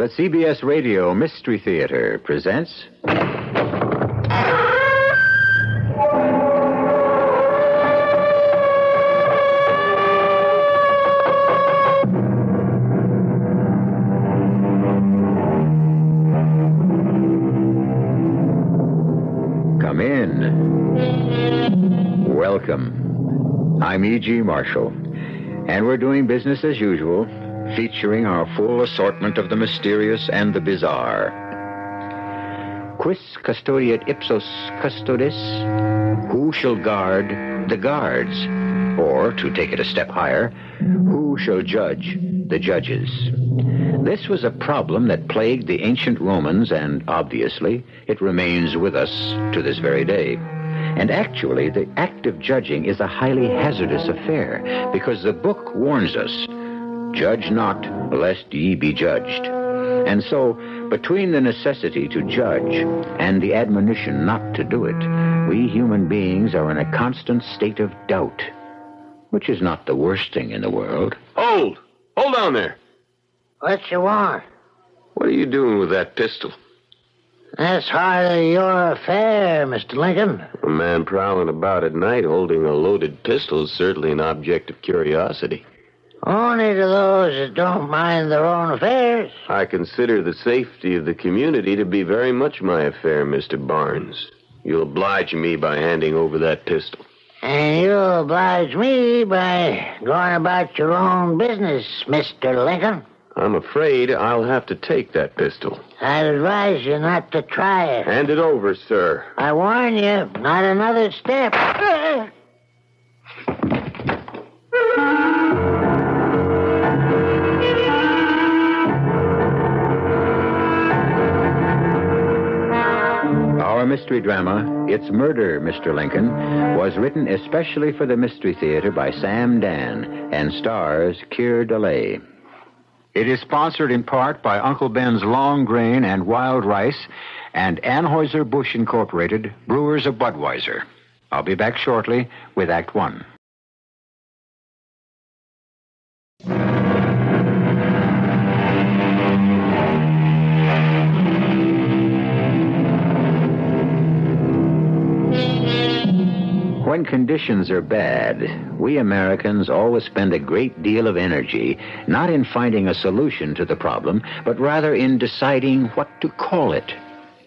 The CBS Radio Mystery Theater presents. Come in. Welcome. I'm E.G. Marshall, and we're doing business as usual featuring our full assortment of the mysterious and the bizarre. Quis custodiet ipsos custodes? Who shall guard the guards? Or, to take it a step higher, who shall judge the judges? This was a problem that plagued the ancient Romans, and obviously it remains with us to this very day. And actually, the act of judging is a highly hazardous affair because the book warns us Judge not, lest ye be judged. And so, between the necessity to judge and the admonition not to do it, we human beings are in a constant state of doubt, which is not the worst thing in the world. Hold! Hold on there. What you want? What are you doing with that pistol? That's hardly your affair, Mr. Lincoln. A man prowling about at night holding a loaded pistol is certainly an object of curiosity. Only to those that don't mind their own affairs. I consider the safety of the community to be very much my affair, Mr. Barnes. You'll oblige me by handing over that pistol. And you'll oblige me by going about your own business, Mr. Lincoln. I'm afraid I'll have to take that pistol. I'd advise you not to try it. Hand it over, sir. I warn you, not another step. Our mystery drama, It's Murder, Mr. Lincoln, was written especially for the Mystery Theater by Sam Dann and stars Keir Dullea. It is sponsored in part by Uncle Ben's Long Grain and Wild Rice and Anheuser-Busch Incorporated, Brewers of Budweiser. I'll be back shortly with Act One. When conditions are bad, we Americans always spend a great deal of energy not in finding a solution to the problem, but rather in deciding what to call it.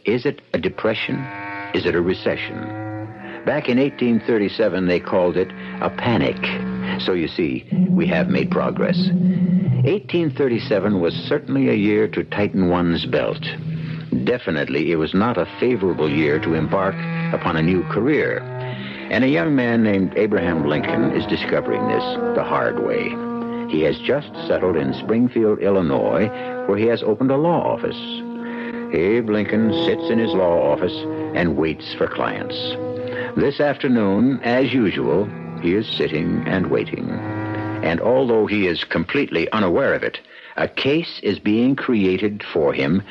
Is it a depression? Is it a recession? Back in 1837, they called it a panic. So you see, we have made progress. 1837 was certainly a year to tighten one's belt. Definitely, it was not a favorable year to embark upon a new career. And a young man named Abraham Lincoln is discovering this the hard way. He has just settled in Springfield, Illinois, where he has opened a law office. Abe Lincoln sits in his law office and waits for clients. This afternoon, as usual, he is sitting and waiting. And although he is completely unaware of it, a case is being created for him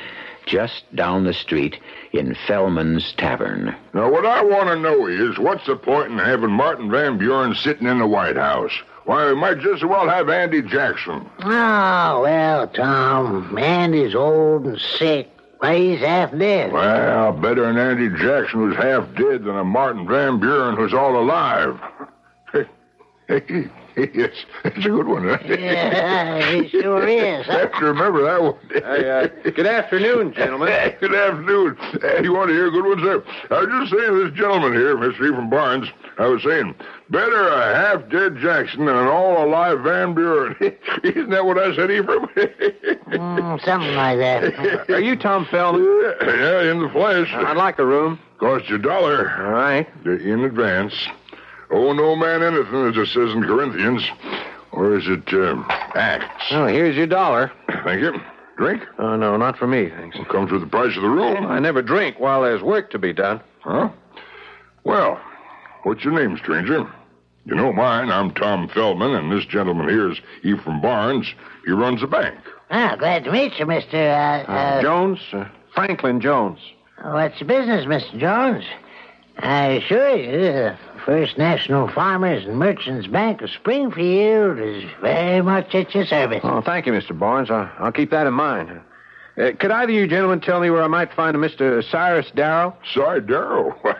just down the street in Fellman's Tavern. Now, what I want to know is what's the point in having Martin Van Buren sitting in the White House? Why, we might just as well have Andy Jackson. Oh, well, Tom, Andy's old and sick. Why, he's half dead. Well, better an Andy Jackson who's half dead than a Martin Van Buren who's all alive. yes, that's a good one. Huh? Yeah, it sure is. I have to remember that one. Hey, uh, good afternoon, gentlemen. Good afternoon. Hey, you want to hear a good one, sir? I was just saying to this gentleman here, Mr. Ephraim Barnes, I was saying, better a half-dead Jackson than an all-alive Van Buren. Isn't that what I said, Ephraim? Mm, something like that. Are you Tom Feldman? yeah, in the flesh. I'd like a room. Cost you a dollar All right. in advance. Oh, no man anything, as it says in Corinthians. Or is it um, Acts? Oh, here's your dollar. Thank you. Drink? Oh, no, not for me, thanks. Comes with the price of the room. I never drink while there's work to be done. Huh? Well, what's your name, stranger? You know mine. I'm Tom Feldman, and this gentleman here is Ephraim Barnes. He runs a bank. Ah, glad to meet you, Mr. Uh, Uh, uh, Jones? Uh, Franklin Jones. what's the business, Mr. Jones? I assure you, the First National Farmers and Merchants Bank of Springfield is very much at your service. Oh, thank you, Mr. Barnes. I, I'll keep that in mind. Uh, could either of you gentlemen tell me where I might find a Mr. Cyrus Darrow? Cy Darrow. Why,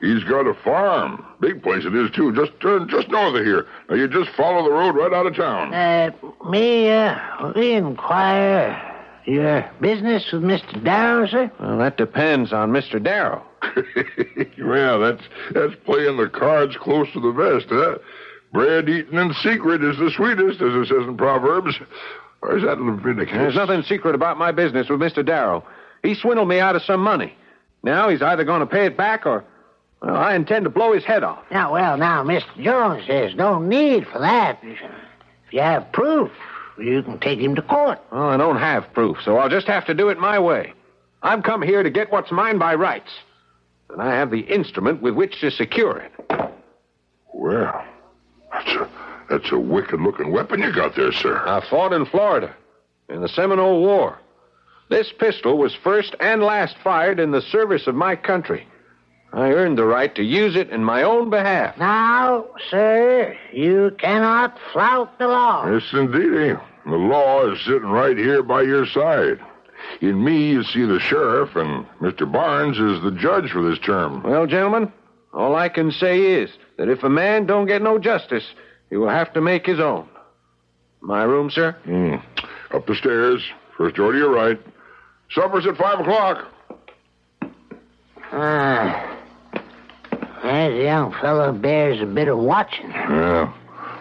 he's got a farm. Big place it is, too. Just turn just north of here. Now, you just follow the road right out of town. Uh, may uh, we inquire your business with Mr. Darrow, sir? Well, that depends on Mr. Darrow. well, that's that's playing the cards close to the vest, huh? Bread eaten in secret is the sweetest, as it says in Proverbs. Or is that Leviticus? There's nothing secret about my business with Mr. Darrow. He swindled me out of some money. Now he's either going to pay it back or, well, I intend to blow his head off. Now, well, now, Mr. Jones, there's no need for that. If you have proof, you can take him to court. Well, I don't have proof, so I'll just have to do it my way. I've come here to get what's mine by rights, and I have the instrument with which to secure it. Well, that's a that's a wicked-looking weapon you got there, sir. I fought in Florida in the Seminole War. This pistol was first and last fired in the service of my country. I earned the right to use it in my own behalf. Now, sir, you cannot flout the law. Yes, indeed. The law is sitting right here by your side. In me, you see the sheriff, and Mr. Barnes is the judge for this term. Well, gentlemen, all I can say is that if a man don't get no justice, he will have to make his own. My room, sir? Hmm. Up the stairs. First door to your right. Supper's at five o'clock. Ah, that young fellow bears a bit of watching. Yeah.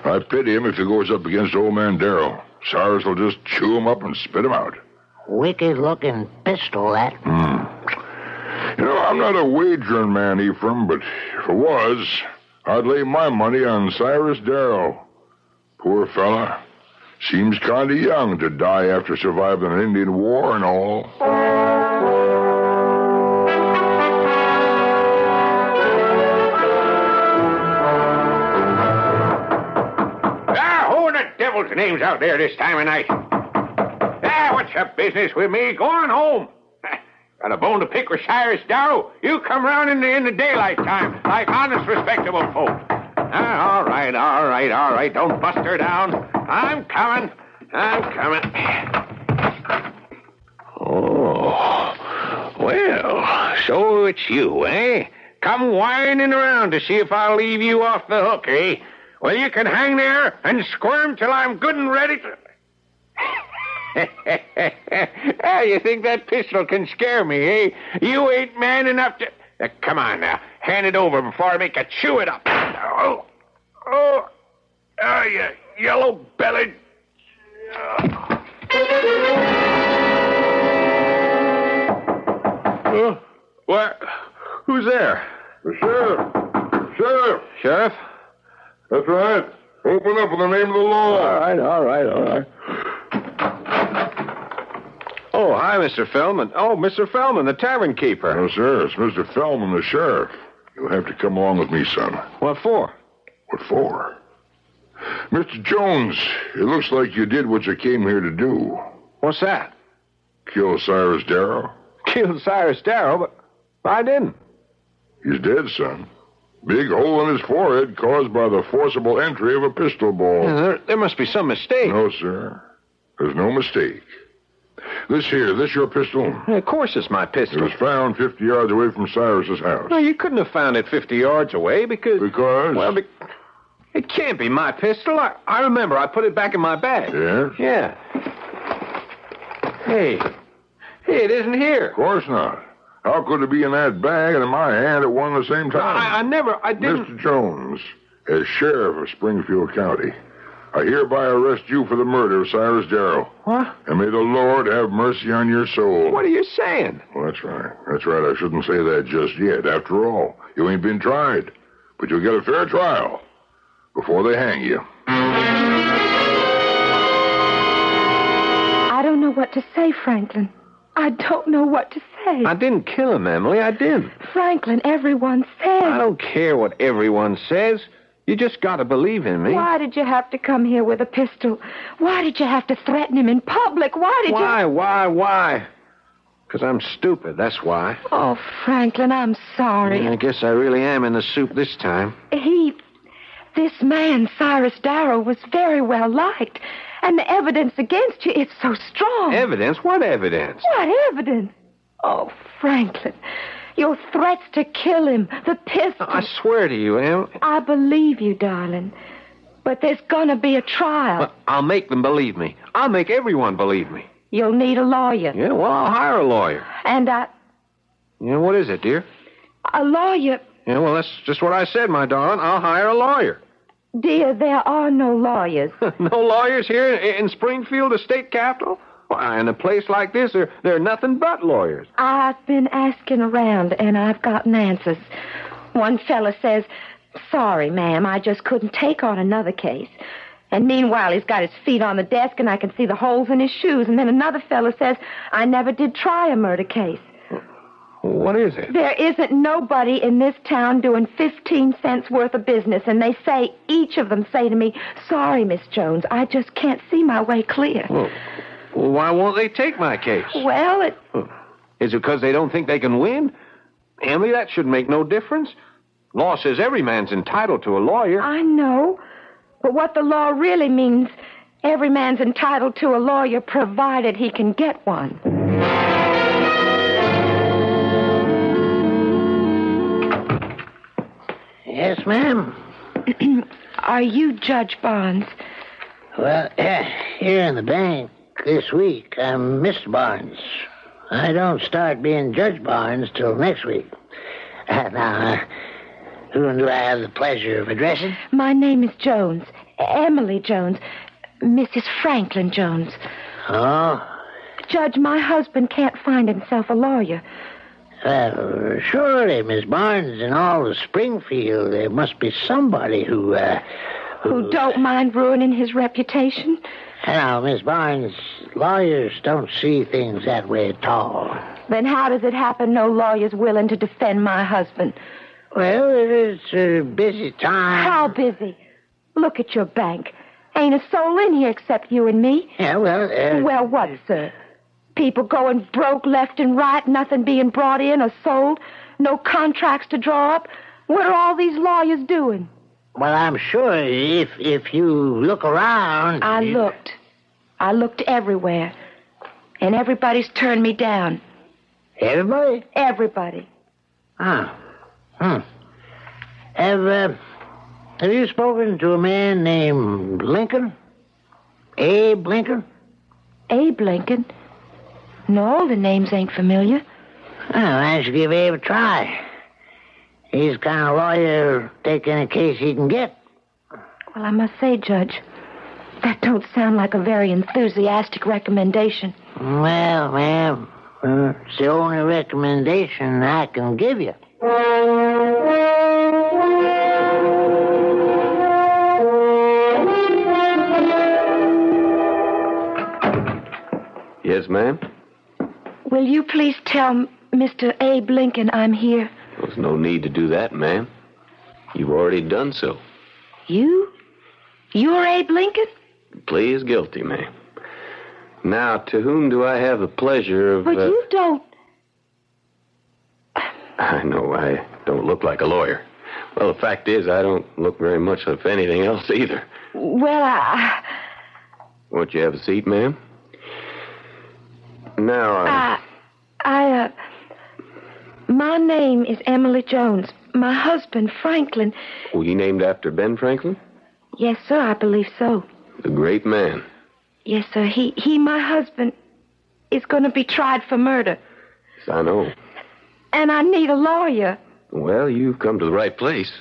I pity him if he goes up against old man Darrow. Cyrus will just chew him up and spit him out. Wicked looking pistol, that. Hmm. You know, I'm not a wagering man, Ephraim, but if it was, I'd lay my money on Cyrus Darrow. Poor fella. Seems kind of young to die after surviving an Indian war and all. Ah, who in the devil's name's out there this time of night? Your business with me? Go on home. Got a bone to pick with Cyrus Darrow? You come round in the, in the daylight time, like honest, respectable folk. Ah, all right, all right, all right. Don't bust her down. I'm coming. I'm coming. Oh, well, so it's you, eh? Come whining around to see if I'll leave you off the hook, eh? Well, you can hang there and squirm till I'm good and ready to. ah, you think that pistol can scare me, eh? You ain't man enough to. Uh, come on now, hand it over before I make you chew it up. Oh, oh, oh you yellow bellied. Oh, what? Who's there? The sheriff. Sheriff. Sheriff? That's right. Open up in the name of the law. All right, all right, all right. Oh, hi, Mr. Fellman. Oh, Mr. Fellman, the tavern keeper. No, sir. It's Mr. Fellman, the sheriff. You'll have to come along with me, son. What for? What for? Mr. Jones, it looks like you did what you came here to do. What's that? Kill Cyrus Darrow. Killed Cyrus Darrow, but I didn't. He's dead, son. Big hole in his forehead caused by the forcible entry of a pistol ball. Yeah, there, there must be some mistake. No, sir. There's no mistake. This here, this your pistol? Of course it's my pistol. It was found 50 yards away from Cyrus's house. No, you couldn't have found it 50 yards away because... Because? Well, be- it can't be my pistol. I, I remember I put it back in my bag. Yes? Yeah. Hey. Hey, it isn't here. Of course not. How could it be in that bag and in my hand at one and the same time? I, I never... I didn't... Mr. Jones, as sheriff of Springfield County, I hereby arrest you for the murder of Cyrus Darrow. What? And may the Lord have mercy on your soul. What are you saying? Well, that's right. That's right. I shouldn't say that just yet. After all, you ain't been tried. But you'll get a fair trial before they hang you. I don't know what to say, Franklin. I don't know what to say. I didn't kill him, Emily. I didn't. Franklin, everyone says. I don't care what everyone says. You just got to believe in me. Why did you have to come here with a pistol? Why did you have to threaten him in public? Why did you Why, why, why? Because I'm stupid, that's why. Oh, Franklin, I'm sorry. I guess I really am in the soup this time. He. This man, Cyrus Darrow, was very well liked. And the evidence against you is so strong. Evidence? What evidence? What evidence? Oh, Franklin, your threats to kill him, the pistol. I swear to you, Em. I believe you, darling. But there's gonna be a trial. Well, I'll make them believe me. I'll make everyone believe me. You'll need a lawyer. Yeah, well, I'll hire a lawyer. And I, Yeah, what is it, dear? a lawyer, Yeah, well, that's just what I said, my darling. I'll hire a lawyer. dear, there are no lawyers. no lawyers here in, in Springfield, the state capital? Why, in a place like this, there, there are nothing but lawyers. I've been asking around and I've gotten answers. One fella says, Sorry, ma'am, I just couldn't take on another case. And meanwhile, he's got his feet on the desk and I can see the holes in his shoes. And then another fella says, I never did try a murder case. What is it? There isn't nobody in this town doing 15 cents worth of business. And they say, each of them say to me, Sorry, Miss Jones, I just can't see my way clear. Well, well, why won't they take my case? Well, it, Is it because they don't think they can win? Emily, that should make no difference. Law says every man's entitled to a lawyer. I know. But what the law really means, every man's entitled to a lawyer provided he can get one. Yes, ma'am. Are you Judge Barnes? Well, uh, here in the bank this week, I'm Mr. Barnes. I don't start being Judge Barnes till next week. Uh, now, uh, whom do I have the pleasure of addressing? My name is Jones. Emily Jones. Mrs. Franklin Jones. Oh, Judge, my husband can't find himself a lawyer. well, surely, Miss Barnes, in all of Springfield, there must be somebody who, uh, Who don't mind ruining his reputation? Now, Miss Barnes, lawyers don't see things that way at all. Then how does it happen no lawyer's willing to defend my husband? Well, it's a busy time. How busy? Look at your bank. Ain't a soul in here except you and me. Yeah, well, uh, Well, what, sir? People going broke left and right, nothing being brought in or sold, no contracts to draw up. What are all these lawyers doing? Well, I'm sure if if you look around. I looked. I looked everywhere. And everybody's turned me down. Everybody? Everybody. Ah. Hmm. Have uh, Have you spoken to a man named Lincoln? Abe Lincoln? Abe Lincoln? No, the names ain't familiar. Well, why don't you give Abe a try? He's the kind of lawyer take any case he can get. Well, I must say, Judge, that don't sound like a very enthusiastic recommendation. Well, ma'am, uh, it's the only recommendation I can give you. Yes, ma'am? Will you please tell Mr. Abe Lincoln I'm here? There's no need to do that, ma'am. You've already done so. You? You're Abe Lincoln? Plea is guilty, ma'am. Now, to whom do I have the pleasure of. But uh, you don't. I know I don't look like a lawyer. Well, the fact is, I don't look very much of anything else either. Well, I. Won't you have a seat, ma'am? Now, uh, I. I, uh. My name is Emily Jones. My husband, Franklin. were you named after Ben Franklin? Yes, sir, I believe so. The great man. Yes, sir. He, he, my husband, is going to be tried for murder. Yes, I know. And I need a lawyer. Well, you've come to the right place.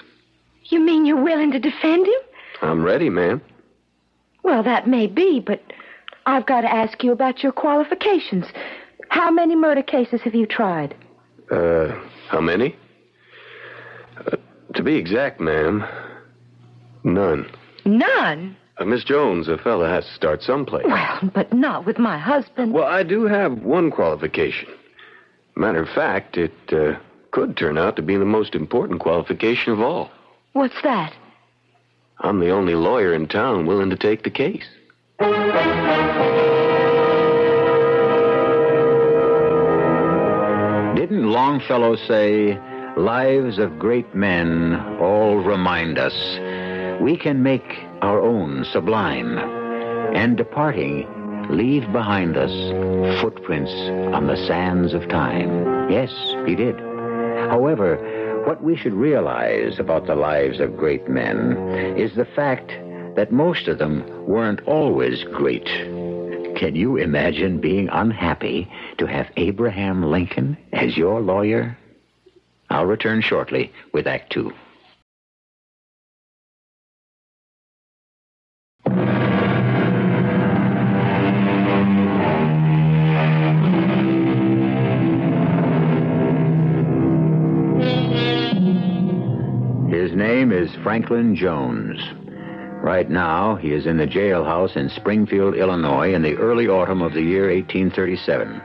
You mean you're willing to defend him? I'm ready, ma'am. Well, that may be, but I've got to ask you about your qualifications. How many murder cases have you tried? Uh, how many? Uh, to be exact, ma'am, none. None. Uh, Miss Jones, a fella has to start someplace. Well, but not with my husband. Well, I do have one qualification. Matter of fact, it uh, could turn out to be the most important qualification of all. What's that? I'm the only lawyer in town willing to take the case. Longfellow say, Lives of great men all remind us we can make our own sublime, and departing, leave behind us footprints on the sands of time. Yes, he did. However, what we should realize about the lives of great men is the fact that most of them weren't always great. Can you imagine being unhappy to have Abraham Lincoln as your lawyer? I'll return shortly with Act Two. His name is Franklin Jones. Right now, he is in the jailhouse in Springfield, Illinois, in the early autumn of the year 1837.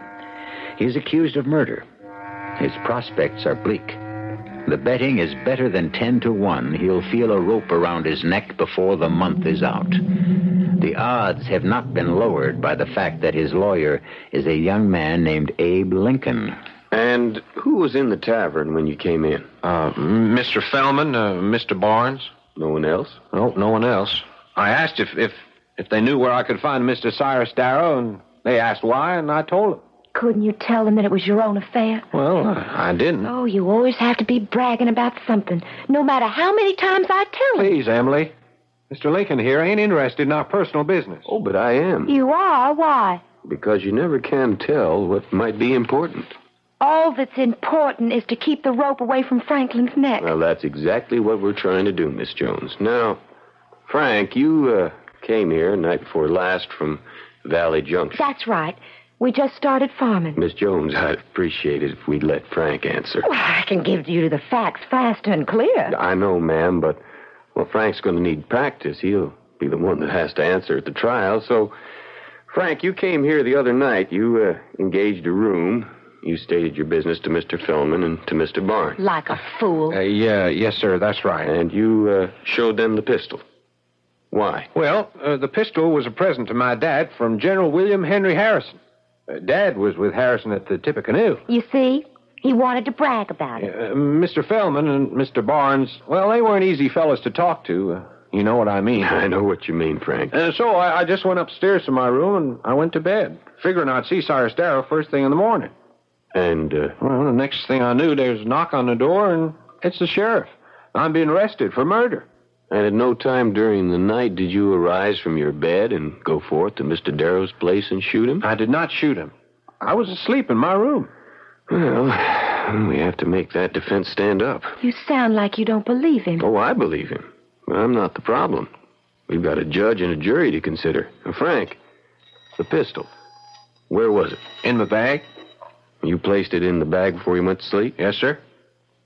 He is accused of murder. His prospects are bleak. The betting is better than 10 to 1. He'll feel a rope around his neck before the month is out. The odds have not been lowered by the fact that his lawyer is a young man named Abe Lincoln. And who was in the tavern when you came in? Uh, Mr. Fellman, uh, Mr. Barnes. No one else? No, no one else. I asked if, if, if they knew where I could find Mr. Cyrus Darrow, and they asked why, and I told them. Couldn't you tell them that it was your own affair? Well, uh, I didn't. Oh, you always have to be bragging about something, no matter how many times I tell them. Please, Emily. Mr. Lincoln here ain't interested in our personal business. Oh, but I am. You are? Why? Because you never can tell what might be important. All that's important is to keep the rope away from Franklin's neck. Well, that's exactly what we're trying to do, Miss Jones. Now, Frank, you uh, came here night before last from Valley Junction. That's right. We just started farming. Miss Jones, I'd appreciate it if we'd let Frank answer. Well, I can give you the facts fast and clear. I know, ma'am, but, well, Frank's going to need practice. He'll be the one that has to answer at the trial. So, Frank, you came here the other night. You uh, engaged a room. You stated your business to Mr. Fellman and to Mr. Barnes. Like a fool. Uh, yeah, yes, sir, that's right. And you uh, showed them the pistol. Why? Well, uh, the pistol was a present to my dad from General William Henry Harrison. Uh, dad was with Harrison at the Tippecanoe. You see? He wanted to brag about it. Uh, Mr. Fellman and Mr. Barnes, well, they weren't easy fellows to talk to. Uh, you know what I mean. I know what you mean, Frank. Uh, so I, I just went upstairs to my room and I went to bed, figuring I'd see Cyrus Darrow first thing in the morning. And, uh, Well, the next thing I knew, there's a knock on the door, and it's the sheriff. I'm being arrested for murder. and at no time during the night did you arise from your bed and go forth to Mr. Darrow's place and shoot him? I did not shoot him. I was asleep in my room. Well, we have to make that defense stand up. You sound like you don't believe him. Oh, I believe him. But I'm not the problem. We've got a judge and a jury to consider. Now, Frank, the pistol. Where was it? In my bag? You placed it in the bag before you went to sleep? Yes, sir.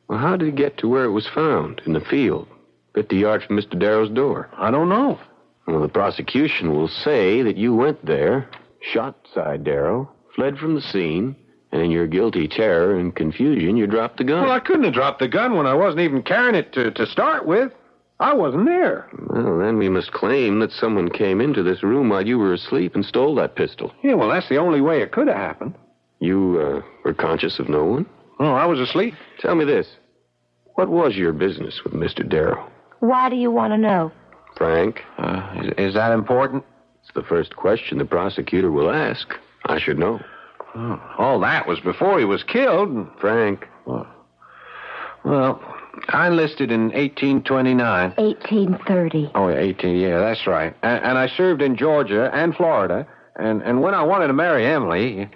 Well, how did it get to where it was found? In the field, 50 yards from Mr. Darrow's door. I don't know. Well, the prosecution will say that you went there, shot Cy Darrow, fled from the scene, and in your guilty terror and confusion, you dropped the gun. Well, I couldn't have dropped the gun when I wasn't even carrying it to, to start with. I wasn't there. Well, then we must claim that someone came into this room while you were asleep and stole that pistol. Yeah, well, that's the only way it could have happened. You uh, were conscious of no one? Oh, I was asleep. Tell me this. What was your business with Mr. Darrow? Why do you want to know? Frank, Uh, is, is that important? it's the first question the prosecutor will ask. I should know. Oh, all that was before he was killed. and- Frank, Well, I enlisted in 1829. 1830. Oh, yeah, 18, yeah, that's right. And, and I served in Georgia and Florida. And, and when I wanted to marry Emily,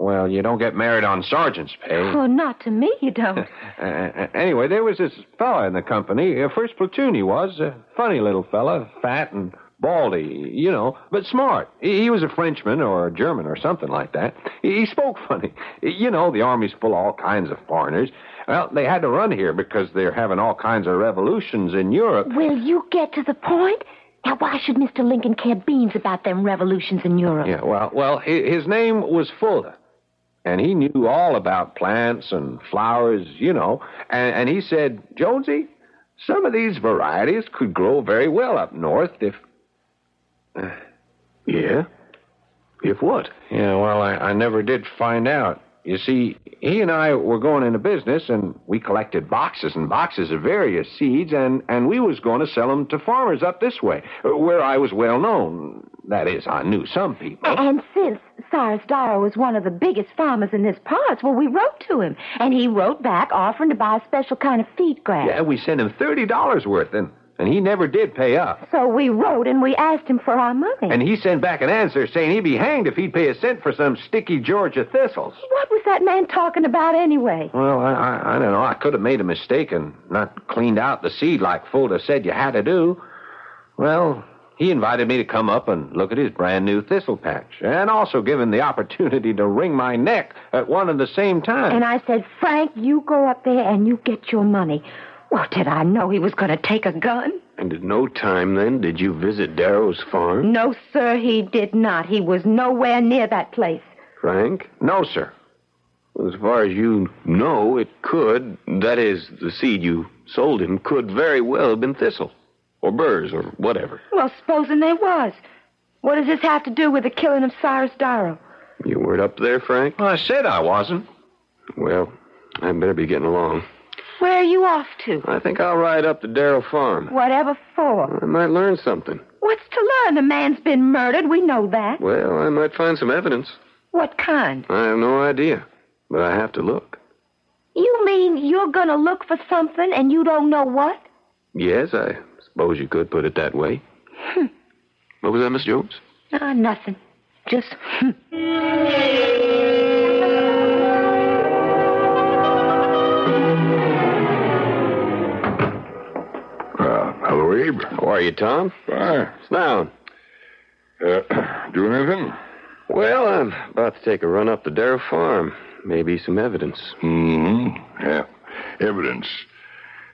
well, you don't get married on sergeant's pay. Oh, not to me, you don't. Uh, anyway, there was this fella in the company, uh, first platoon he was, a funny little fella, fat and baldy, you know, but smart. He, he was a Frenchman or a German or something like that. He, he spoke funny. You know, the army's full of all kinds of foreigners. Well, they had to run here because they're having all kinds of revolutions in Europe. Will you get to the point? Now, why should Mr. Lincoln care beans about them revolutions in Europe? Yeah, well, well, his name was Fuller, and he knew all about plants and flowers, you know. And, and he said, Jonesy, some of these varieties could grow very well up north if. yeah? If what? Yeah, well, I, I never did find out. You see, he and I were going into business, and we collected boxes and boxes of various seeds, and, and we was going to sell them to farmers up this way, where I was well known. That is, I knew some people. And since Cyrus Darrow was one of the biggest farmers in this parts, well, we wrote to him, and he wrote back offering to buy a special kind of feed grass. Yeah, we sent him thirty dollars worth, and and he never did pay up. So we wrote and we asked him for our money. And he sent back an answer saying he'd be hanged if he'd pay a cent for some sticky Georgia thistles. What was that man talking about anyway? Well, I, I, I don't know. I could have made a mistake and not cleaned out the seed like Fulda said you had to do. Well, he invited me to come up and look at his brand new thistle patch, and also give him the opportunity to wring my neck at one and the same time. And I said, Frank, you go up there and you get your money. Well, did I know he was going to take a gun? And at no time then did you visit Darrow's farm? No, sir, he did not. He was nowhere near that place. Frank? no, sir. As far as you know, it could, that is, the seed you sold him, could very well have been thistle. Or burrs, or whatever. Well, supposing there was. What does this have to do with the killing of Cyrus Darrow? You weren't up there, Frank? Well, I said I wasn't. Well, I better be getting along. Where are you off to? I think I'll ride up to Darrow Farm. Whatever for. I might learn something. What's to learn? The man's been murdered. We know that. Well, I might find some evidence. What kind? I have no idea, but I have to look. You mean you're going to look for something and you don't know what? Yes, I suppose you could put it that way. What was that, Miss Jones? Ah, nothing. Just. hmm. Abe. How are you, Tom? Fine. Now. Uh, doing anything? Well, I'm about to take a run up to Darrow Farm. Maybe some evidence. Mm-hmm. Yeah. Evidence.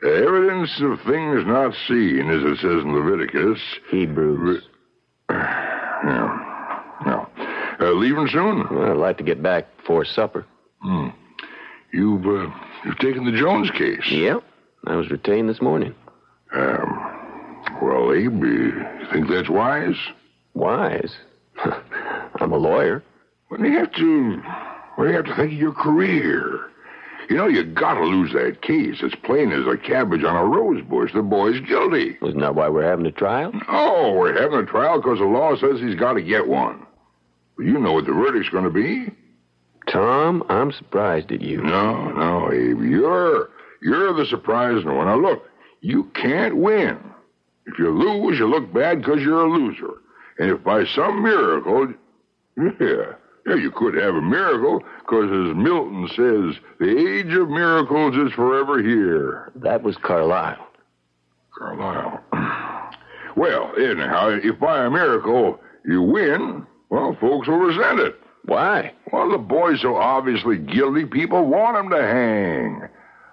Uh, evidence of things not seen, as it says in Leviticus. Hebrews. Yeah. Yeah. Uh, leaving soon? Well, I'd like to get back before supper. Hmm. You've, uh, you've taken the Jones case. Yep. I was retained this morning. Um, well, Abe, you think that's wise? Wise. I'm a lawyer. Well, you have to. Well, you have to think of your career. You know, you gotta lose that case. It's plain as a cabbage on a rose bush. The boy's guilty. Isn't that why we're having a trial? No, we're having a trial because the law says he's got to get one. Well, you know what the verdict's going to be. Tom, I'm surprised at you. No, no, Abe. You're you're the surprising one. Now look, you can't win. If you lose, you look bad because you're a loser. And if by some miracle, yeah, yeah, you could have a miracle because as Milton says, the age of miracles is forever here. That was Carlyle. Carlyle. Well, anyhow, if by a miracle you win, well, folks will resent it. Why? Well, the boy's so obviously guilty, people want him to hang.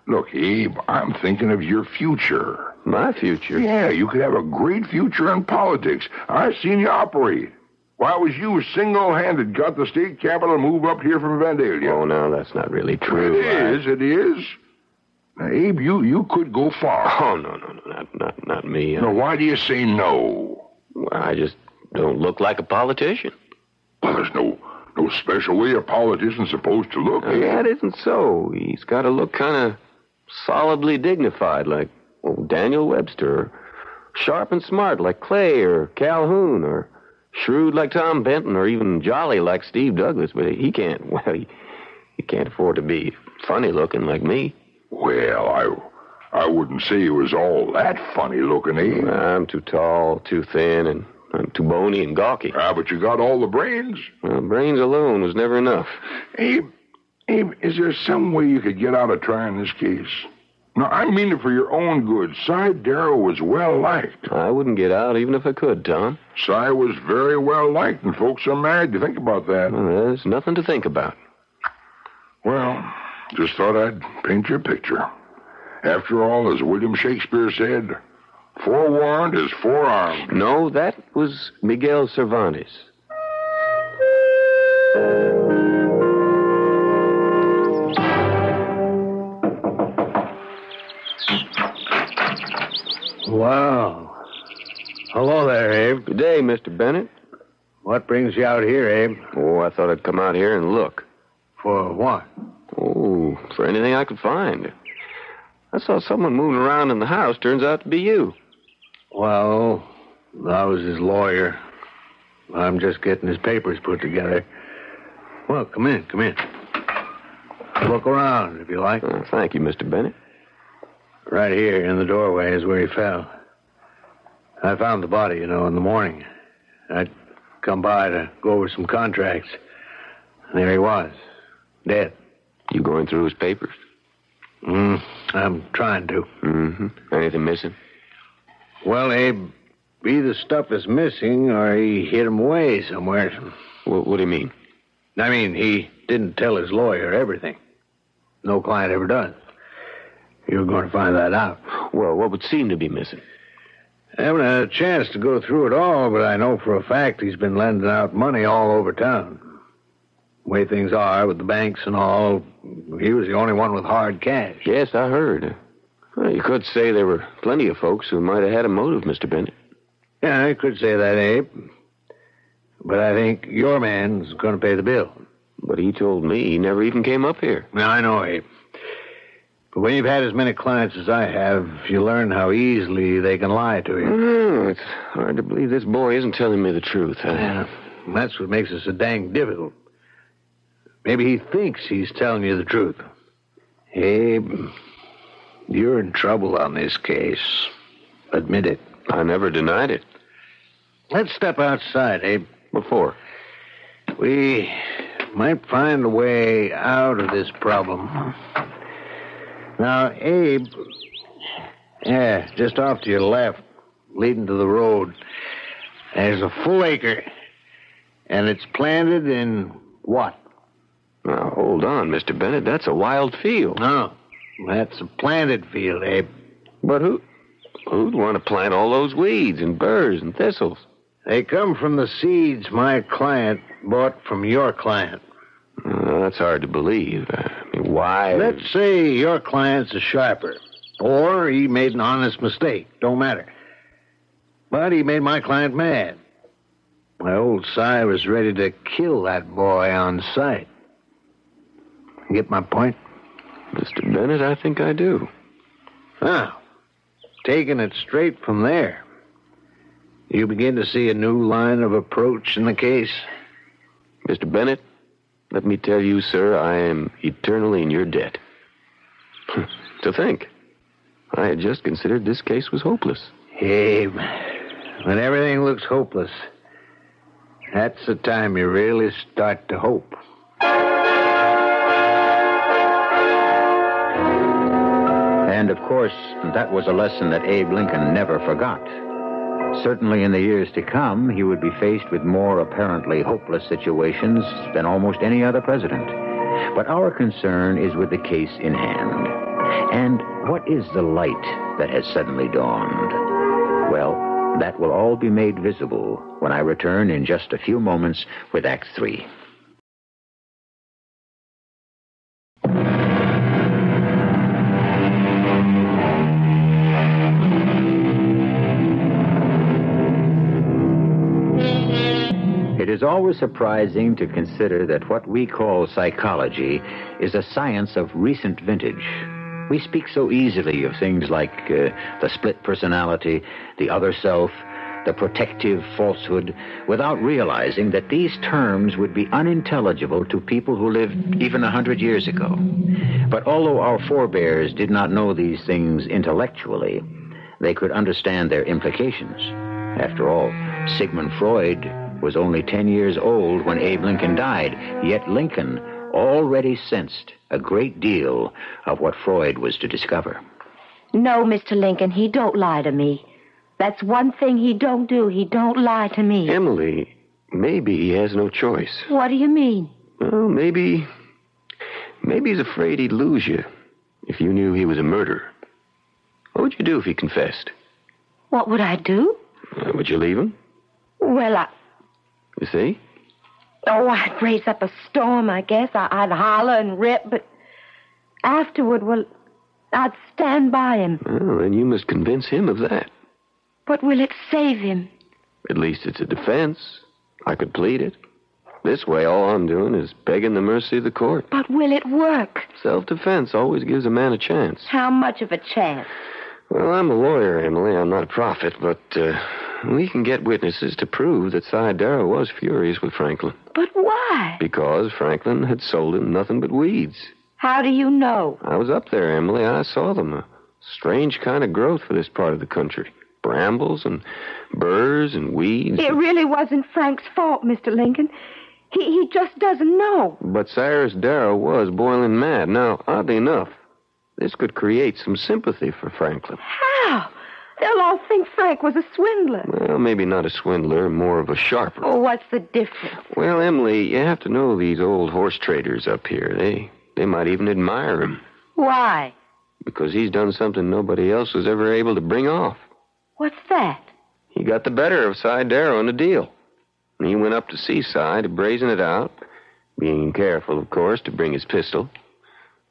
Look, Abe, I'm thinking of your future. My future. Yeah, you could have a great future in politics. I've seen you operate. Why was you single-handed got the state capital move up here from Vandalia? Oh, no, that's not really true. It I- is, it is. Now, Abe, you, you could go far. Oh, no, no, no, not, not, not me. Now, why do you say no? I just don't look like a politician. Well, there's no no special way a politician's supposed to look. Uh, Abe. That isn't so. He's got to look kind of solidly dignified, like well, Daniel Webster, or sharp and smart like Clay or Calhoun, or shrewd like Tom Benton, or even jolly like Steve Douglas. But he can't. Well, he, he can't afford to be funny looking like me. Well, I I wouldn't say he was all that funny looking, Abe. I'm too tall, too thin, and I'm too bony and gawky. Ah, but you got all the brains. Well, brains alone was never enough. Abe, Abe, is there some way you could get out of trying this case? No, I mean it for your own good. Cy Darrow was well liked. I wouldn't get out even if I could, Tom. Cy was very well liked, and folks are mad. You think about that. Well, there's nothing to think about. Well, just thought I'd paint you a picture. After all, as William Shakespeare said, forewarned is forearmed. No, that was Miguel Cervantes. Wow. Hello there, Abe. Good day, Mr. Bennett. What brings you out here, Abe? Oh, I thought I'd come out here and look. For what? Oh, for anything I could find. I saw someone moving around in the house. Turns out to be you. Well, I was his lawyer. I'm just getting his papers put together. Well, come in, come in. Look around, if you like. Uh, thank you, Mr. Bennett. Right here in the doorway is where he fell. I found the body, you know, in the morning. I'd come by to go over some contracts. And there he was, dead. You going through his papers? Mm, I'm trying to. Mm-hmm. Anything missing? Well, Abe, either stuff is missing or he hid him away somewhere. What, what do you mean? I mean, he didn't tell his lawyer everything. No client ever does. You're going to find that out. Well, what would seem to be missing? I haven't had a chance to go through it all, but I know for a fact he's been lending out money all over town. The way things are with the banks and all, he was the only one with hard cash. Yes, I heard. Well, you could say there were plenty of folks who might have had a motive, Mr. Bennett. Yeah, I could say that, Abe. But I think your man's going to pay the bill. But he told me he never even came up here. I know, Abe. But when you've had as many clients as I have, you learn how easily they can lie to you. Oh, it's hard to believe this boy isn't telling me the truth. I- Yeah, that's what makes it so dang difficult. Maybe he thinks he's telling you the truth. Abe, you're in trouble on this case. Admit it. I never denied it. Let's step outside, Abe. Before. We might find a way out of this problem. Now, Abe, yeah, just off to your left, leading to the road, there's a full acre, and it's planted in what? Now, hold on, Mr. Bennett. That's a wild field. No, that's a planted field, Abe. But who, who'd want to plant all those weeds and burrs and thistles? They come from the seeds my client bought from your client. Uh, that's hard to believe. Why? Let's say your client's a sharper, or he made an honest mistake. Don't matter. But he made my client mad. My old Cy was ready to kill that boy on sight. Get my point? Mr. Bennett, I think I do. Now, taking it straight from there, you begin to see a new line of approach in the case. Mr. Bennett, let me tell you, sir, I am eternally in your debt. to think, I had just considered this case was hopeless. Abe, when everything looks hopeless, that's the time you really start to hope. And of course, that was a lesson that Abe Lincoln never forgot. Certainly in the years to come, he would be faced with more apparently hopeless situations than almost any other president. But our concern is with the case in hand. And what is the light that has suddenly dawned? Well, that will all be made visible when I return in just a few moments with Act Three. Surprising to consider that what we call psychology is a science of recent vintage. We speak so easily of things like uh, the split personality, the other self, the protective falsehood, without realizing that these terms would be unintelligible to people who lived even a hundred years ago. But although our forebears did not know these things intellectually, they could understand their implications. After all, Sigmund Freud was only 10 years old when Abe Lincoln died, yet Lincoln already sensed a great deal of what Freud was to discover. No, Mr. Lincoln, he don't lie to me. That's one thing he don't do. He don't lie to me. Emily, maybe he has no choice. What do you mean? Well, maybe. Maybe he's afraid he'd lose you if you knew he was a murderer. What would you do if he confessed? What would I do? Uh, would you leave him? Well, I. You see? Oh, I'd raise up a storm, I guess. I, I'd holler and rip, but afterward, well, I'd stand by him. Well, then you must convince him of that. But will it save him? At least it's a defense. I could plead it. This way, all I'm doing is begging the mercy of the court. But will it work? Self defense always gives a man a chance. How much of a chance? Well, I'm a lawyer, Emily. I'm not a prophet, but uh, we can get witnesses to prove that Cy Darrow was furious with Franklin But why? because Franklin had sold him nothing but weeds. How do you know? I was up there, Emily. I saw them. A strange kind of growth for this part of the country. Brambles and burrs and weeds. It really wasn't Frank's fault, Mr. Lincoln. He, he just doesn't know. But Cyrus Darrow was boiling mad. Now, oddly enough, this could create some sympathy for Franklin. How? They'll all think Frank was a swindler. Well, maybe not a swindler, more of a sharper. Oh, what's the difference? Well, Emily, you have to know these old horse traders up here. They they might even admire him Why? because he's done something nobody else was ever able to bring off. What's that? He got the better of Cy Darrow in a deal. And he went up to Seaside to brazen it out, being careful, of course, to bring his pistol.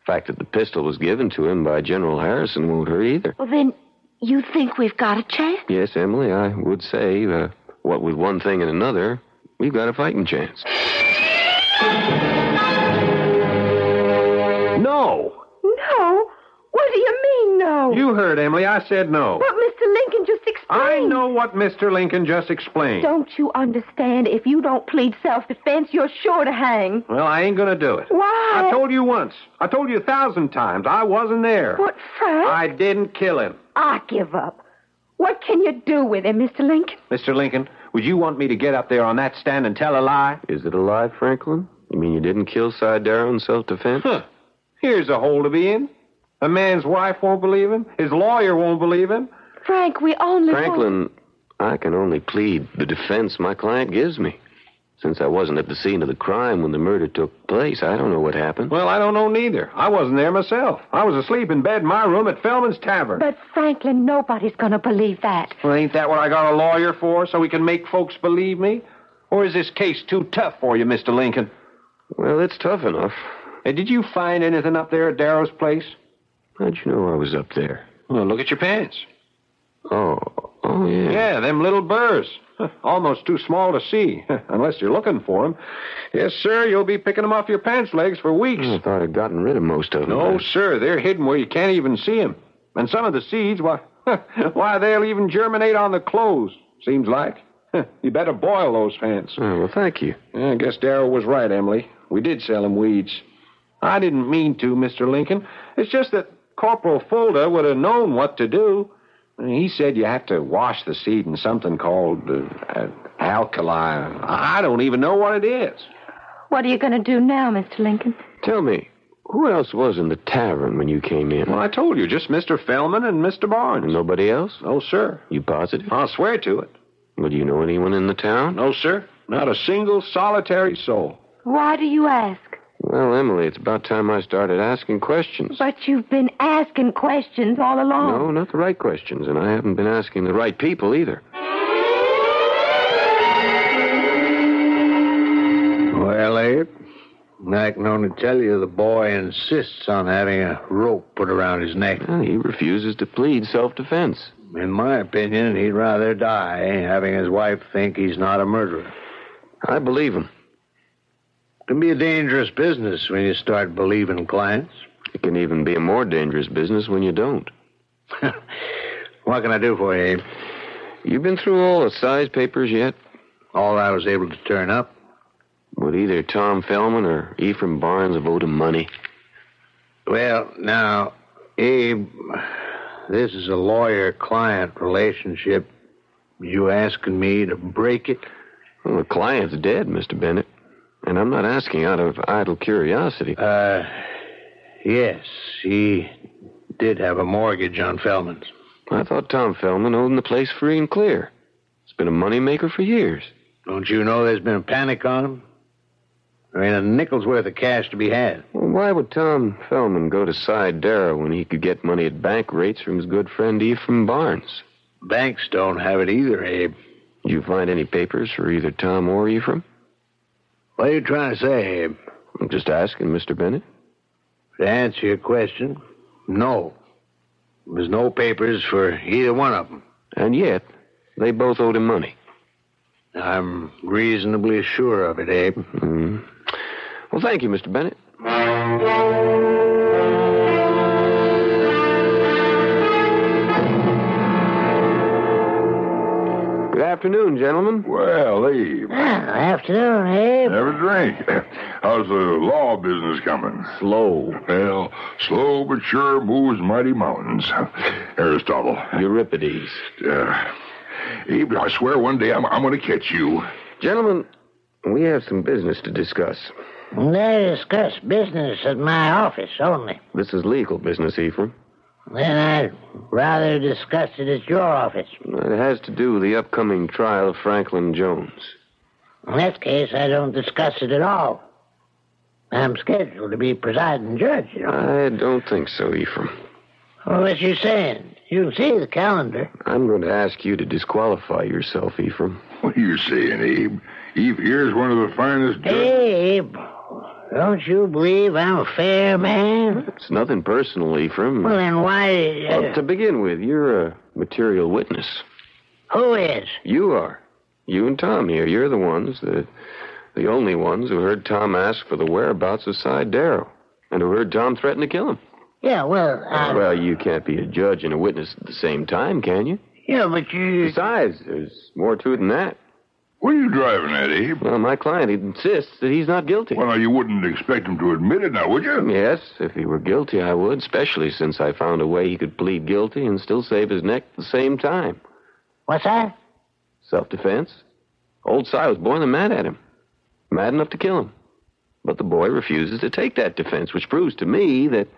The fact that the pistol was given to him by General Harrison won't hurt either. Well, then, you think we've got a chance? Yes, Emily, I would say, uh, what with one thing and another, we've got a fighting chance. No. No. What do you mean, no? You heard, Emily. I said no. What Mr. Lincoln just explained. I know what Mr. Lincoln just explained. Don't you understand? If you don't plead self-defense, you're sure to hang. Well, I ain't gonna do it. Why? I told you once. I told you a thousand times. I wasn't there. What, Frank? I didn't kill him. I give up. What can you do with him, Mr. Lincoln? Mr. Lincoln, would you want me to get up there on that stand and tell a lie? Is it a lie, Franklin? You mean you didn't kill Cy Darrow in self-defense? Huh. Here's a hole to be in. A man's wife won't believe him. His lawyer won't believe him. Frank, we only. Franklin, I can only plead the defense my client gives me. Since I wasn't at the scene of the crime when the murder took place, I don't know what happened. Well, I don't know neither. I wasn't there myself. I was asleep in bed in my room at Fellman's Tavern. But, Franklin, nobody's going to believe that. Well, ain't that what I got a lawyer for, so we can make folks believe me? Or is this case too tough for you, Mr. Lincoln? Well, it's tough enough. Hey, did you find anything up there at Darrow's place? How'd you know I was up there? Well, look at your pants. Oh, oh yeah. Yeah, them little burrs. Almost too small to see, unless you're looking for them. Yes, sir, you'll be picking them off your pants legs for weeks. I thought I'd gotten rid of most of them. No, sir, they're hidden where you can't even see them. And some of the seeds, why, why, they'll even germinate on the clothes, seems like. You better boil those pants. Oh, well, thank you. Yeah, I guess Darrow was right, Emily. We did sell him weeds. I didn't mean to, Mr. Lincoln. It's just that Corporal Fulda would have known what to do. He said you have to wash the seed in something called uh, uh, alkali. I don't even know what it is. What are you going to do now, Mr. Lincoln? Tell me, who else was in the tavern when you came in? Well, I told you, just Mr. Fellman and Mr. Barnes. Nobody else? No, sir. You positive? I'll swear to it. Well, do you know anyone in the town? No, sir. Not a single solitary soul. Why do you ask? Well, Emily, it's about time I started asking questions. But you've been asking questions all along. No, not the right questions, and I haven't been asking the right people either. Well, Abe, I can only tell you the boy insists on having a rope put around his neck. Well, he refuses to plead self-defense. In my opinion, he'd rather die having his wife think he's not a murderer. I believe him. It can be a dangerous business when you start believing clients. It can even be a more dangerous business when you don't. What can I do for you, Abe? You've been through all the Cy's papers yet? All I was able to turn up. Would either Tom Fellman or Ephraim Barnes have owed him money? Well, now, Abe, this is a lawyer client relationship. You asking me to break it? Well, the client's dead, Mr. Bennett. And I'm not asking out of idle curiosity. Uh, yes, he did have a mortgage on Fellman's. I thought Tom Fellman owned the place free and clear. It's been a moneymaker for years. Don't you know there's been a panic on him? There ain't a nickel's worth of cash to be had. Well, why would Tom Fellman go to Cy Darrow when he could get money at bank rates from his good friend Ephraim Barnes? Banks don't have it either, Abe. Did you find any papers for either Tom or Ephraim? What are you trying to say, Abe? I'm just asking, Mr. Bennett. To answer your question, no. There's no papers for either one of them. And yet, they both owed him money. I'm reasonably sure of it, Abe. Mm. Well, thank you, Mr. Bennett. Afternoon, gentlemen. Well, Abe, Well, afternoon, Abe. have a drink. How's the law business coming? Slow. Well, slow but sure moves mighty mountains. Aristotle. Euripides. Uh, Abe, I swear one day I'm, I'm going to catch you. Gentlemen, we have some business to discuss. They discuss business at my office only. This is legal business, Ephraim. Then I'd rather discuss it at your office. It has to do with the upcoming trial of Franklin Jones. In that case, I don't discuss it at all. I'm scheduled to be presiding judge, you know. I don't think so, Ephraim. Well, what are you saying? You can see the calendar. I'm going to ask you to disqualify yourself, Ephraim. What are you saying, Abe? Eph here's one of the finest judges. Abe, don't you believe I'm a fair man? It's nothing personal, Ephraim. Well, then why... uh, Well, to begin with, you're a material witness. who is? You are. You and Tom here. You're the ones, the, the only ones who heard Tom ask for the whereabouts of Cy Darrow and who heard Tom threaten to kill him. Yeah, well, uh, Well, you can't be a judge and a witness at the same time, can you? yeah, but you... Besides, there's more to it than that. What are you driving at, Abe? Well, my client insists that he's not guilty. Well, now, you wouldn't expect him to admit it now, would you? Yes, if he were guilty, I would, especially since I found a way he could plead guilty and still save his neck at the same time. What's that? Self defense. Old Cy was boiling mad at him, mad enough to kill him. But the boy refuses to take that defense, which proves to me that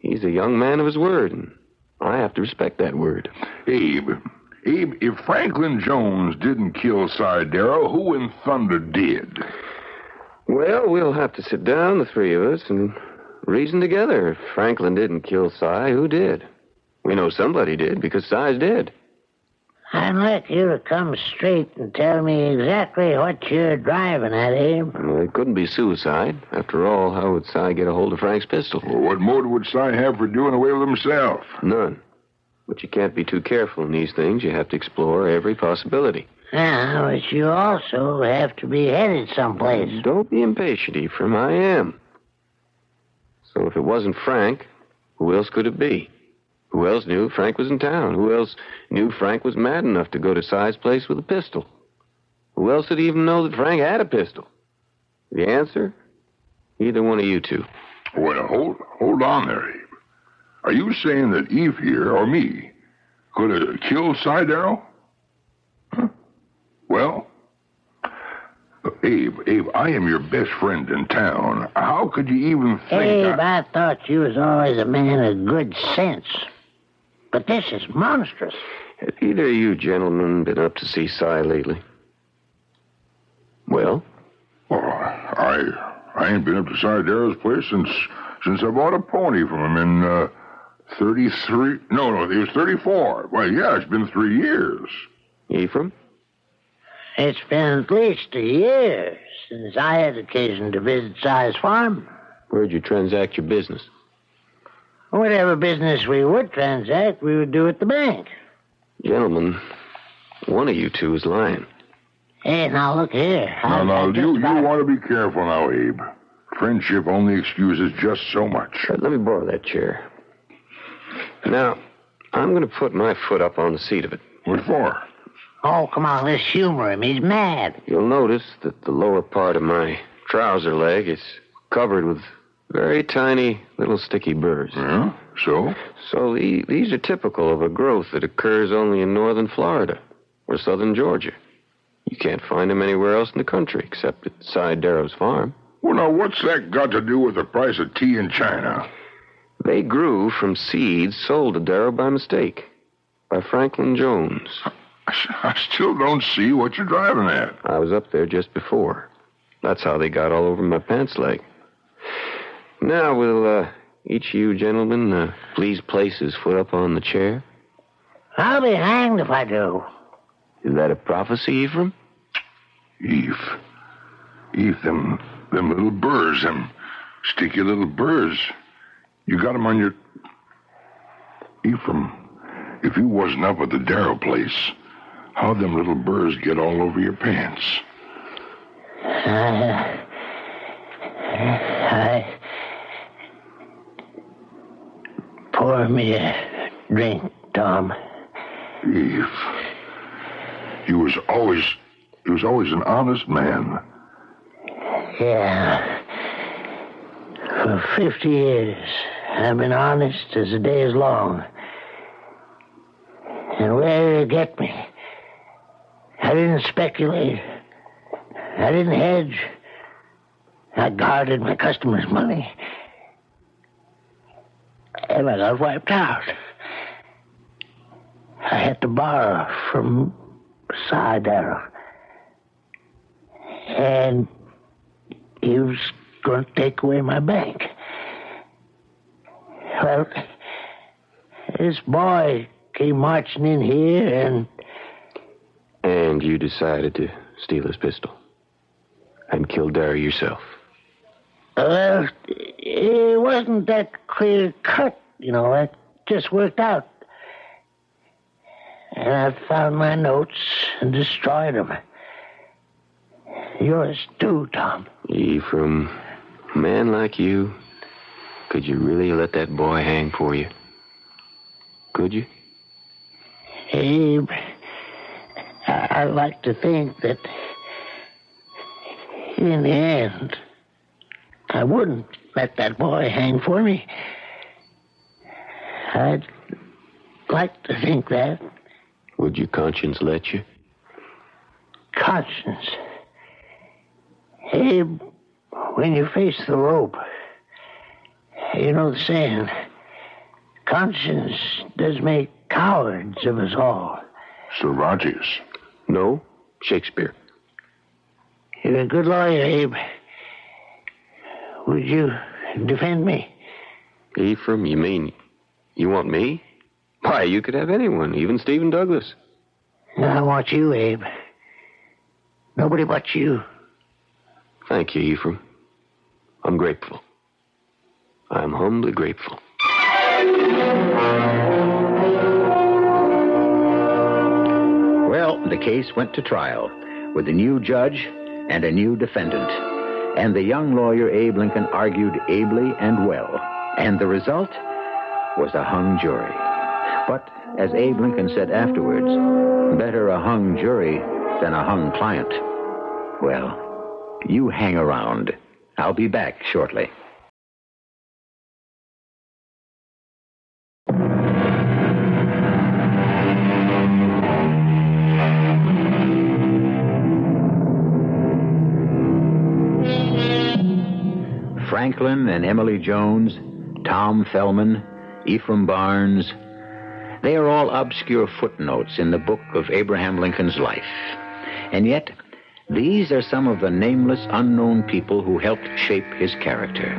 he's a young man of his word, and I have to respect that word. Abe, Abe, if Franklin Jones didn't kill Cy Darrow, who in thunder did? Well, we'll have to sit down, the three of us, and reason together. If Franklin didn't kill Cy, who did? We know somebody did because Cy's dead. I'd like you to come straight and tell me exactly what you're driving at, Abe. Well, it couldn't be suicide. After all, how would Cy get a hold of Frank's pistol? Well, what motive would Cy have for doing away with himself? None. But you can't be too careful in these things. You have to explore every possibility. Yeah, but you also have to be headed someplace. Don't be impatient, Ephraim. I am. So if it wasn't Frank, who else could it be? Who else knew Frank was in town? Who else knew Frank was mad enough to go to Cy's place with a pistol? Who else did even know that Frank had a pistol? The answer? Either one of you two. Well, hold, hold on there, Abe. Are you saying that Eph here, or me, could have killed Cy Darrow? Huh? Well, Abe, Abe, I am your best friend in town. How could you even think? Abe, I- I thought you was always a man of good sense. But this is monstrous. Have either of you gentlemen been up to see Cy lately? Well, Well, I I ain't been up to Cy Darrow's place since since I bought a pony from him in uh, thirty three. No, no, he was thirty four. Well, yeah, it's been three years. Ephraim? It's been at least a year since I had occasion to visit Cy's farm. Where'd you transact your business? Whatever business we would transact, we would do at the bank. Gentlemen, one of you two is lying. Hey, now look here. No, I- I no, just you you want to be careful now, Abe. Friendship only excuses just so much. Uh, Let me borrow that chair. Now, I'm going to put my foot up on the seat of it. What for? Oh, come on, let's humor him. He's mad. You'll notice that the lower part of my trouser leg is covered with very tiny little sticky burrs. Yeah. So? So the, these are typical of a growth that occurs only in northern Florida or southern Georgia. You can't find them anywhere else in the country except at Cy Darrow's farm. Well, now, what's that got to do with the price of tea in China? They grew from seeds sold to Darrow by mistake by Franklin Jones. I still don't see what you're driving at. I was up there just before. That's how they got all over my pants leg. Now, will uh, each of you gentlemen uh, please place his foot up on the chair? I'll be hanged if I do. Is that a prophecy, Ephraim? Eph. Eph, them, them little burrs, them sticky little burrs. You got 'em on your. Ephraim, if you wasn't up at the Darrow place, How'd them little burrs get all over your pants? I, I pour me a drink, Tom. Eph. You was always you was always an honest man. Yeah. For 50 years, I've been honest as the day is long. And where did it get me? I didn't speculate. I didn't hedge. I guarded my customers' money. And I got wiped out. I had to borrow from Cy. And he was going to take away my bank. Well, this boy came marching in here and And you decided to steal his pistol and kill Darrow yourself. Well, it wasn't that clear cut, you know. It just worked out. And I found my notes and destroyed them. Yours too, Tom. Ephraim, a man like you, could you really let that boy hang for you? Could you? Abe, I, I like to think that in the end, I wouldn't let that boy hang for me. I'd like to think that. Would your conscience let you? Conscience. Abe, when you face the rope, you know the saying, conscience does make cowards of us all. Cervantes. No, Shakespeare. You're a good lawyer, Abe. Would you defend me? Ephraim, you mean you want me? Why, you could have anyone, even Stephen Douglas. I want you, Abe. Nobody but you. Thank you, Ephraim. I'm grateful. I'm humbly grateful. Well, the case went to trial with a new judge and a new defendant. And the young lawyer Abe Lincoln argued ably and well. And the result was a hung jury. But as Abe Lincoln said afterwards, better a hung jury than a hung client. Well, you hang around. I'll be back shortly. Franklin and Emily Jones, Tom Fellman, Ephraim Barnes, they are all obscure footnotes in the book of Abraham Lincoln's life. And yet, these are some of the nameless, unknown people who helped shape his character.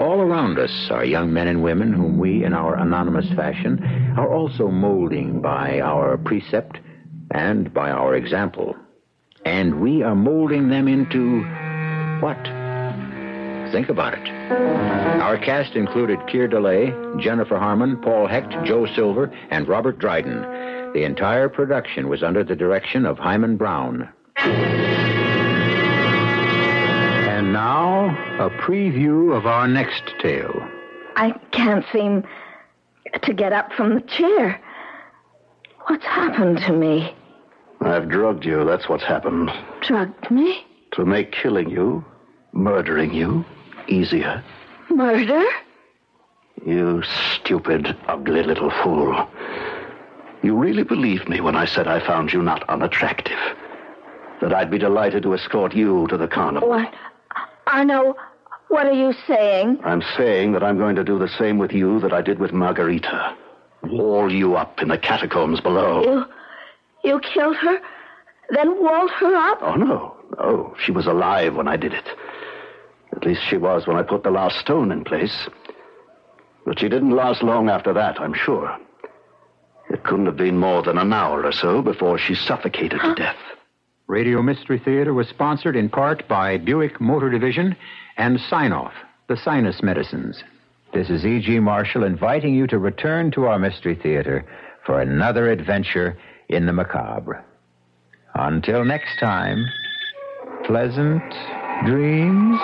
All around us are young men and women whom we, in our anonymous fashion, are also molding by our precept and by our example. And we are molding them into what? Think about it. Our cast included Keir Dullea, Jennifer Harmon, Paul Hecht, Joe Silver, and Robert Dryden. The entire production was under the direction of Himan Brown. And now, a preview of our next tale. I can't seem to get up from the chair. What's happened to me? I've drugged you. That's what's happened. Drugged me? To make killing you, murdering you, easier. Murder? You stupid, ugly little fool. You really believed me when I said I found you not unattractive. That I'd be delighted to escort you to the carnival. What? Arno, what are you saying? I'm saying that I'm going to do the same with you that I did with Margarita. Wall you up in the catacombs below. You. You killed her? Then walled her up? Oh, no. No. She was alive when I did it. At least she was when I put the last stone in place. But she didn't last long after that, I'm sure. It couldn't have been more than an hour or so before she suffocated to death. Radio Mystery Theater was sponsored in part by Buick Motor Division and Sine-Off, the sinus medicines. This is E.G. Marshall inviting you to return to our Mystery Theater for another adventure in the macabre. Until next time, pleasant dreams.